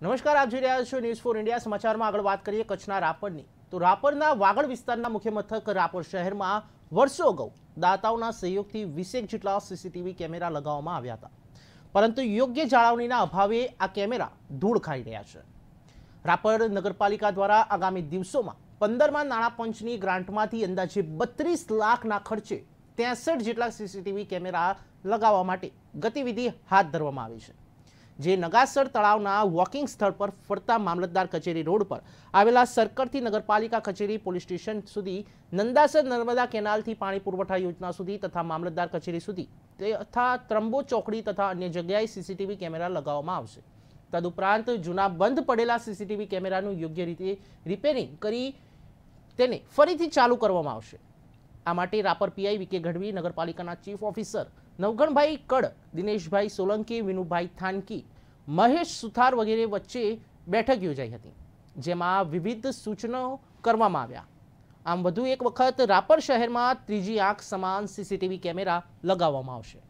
નમસ્કાર, આપ જોઈ રહ્યા છો ન્યૂઝ ફોર ઇન્ડિયા સમાચારમાં આગળ વાત કરીએ કચ્છના રાપરની. તો રાપરના વાગડ વિસ્તારના મુખ્ય મથક રાપર શહેરમાં વર્ષો અગાઉ દાતાઓના સહયોગથી વીસેક જેટલા સીસીટીવી કેમેરા લગાવવામાં આવ્યા હતા. પરંતુ યોગ્ય જાળવણીના અભાવે આ કેમેરા ધૂળ ખાઈ રહ્યા છે. રાપર નગરપાલિકા દ્વારા આગામી દિવસોમાં પંદરમાં નાણાં પંચની ગ્રાન્ટમાંથી અંદાજે બત્રીસ લાખના ખર્ચે ત્રેસઠ જેટલા સીસીટીવી કેમેરા લગાવવા માટે ગતિવિધિ હાથ ધરવામાં આવી છે. જે નગાસર તળાવના વોકિંગ સ્થળ પર ફરતા મામલતદાર કચેરી રોડ પર આવેલા સરકરથી નગરપાલિકા કચેરી પોલીસ સ્ટેશન સુધી નંદાસર નર્મદા કેનાલથી પાણી પુરવઠા યોજના સુધી તથા મામલતદાર કચેરી સુધી તથા ત્રંબો ચોકડી તથા અન્ય જગ્યાએ સીસીટીવી કેમેરા લગાવવામાં આવશે. તદુપરાંત જૂના બંધ પડેલા સીસીટીવી કેમેરાનું યોગ્ય રીતે રિપેરિંગ કરી તેને ફરીથી ચાલુ કરવામાં આવશે. આ માટે રાપર પીઆઈ વિકે ગઢવી, નગરપાલિકાના ચીફ ઓફિસર નવગણભાઈ કડ, દિનેશભાઈ સોલંકી, વિનુભાઈ થાનકી, મહેશ સુથાર વગેરે વચ્ચે બેઠક યોજાઈ હતી, જેમાં વિવિધ સૂચનો કરવામાં આવ્યા. આમ વધુ એક વખત રાપર શહેરમાં ત્રીજી આંખ સમાન સીસીટીવી કેમેરા લગાવવામાં આવશે.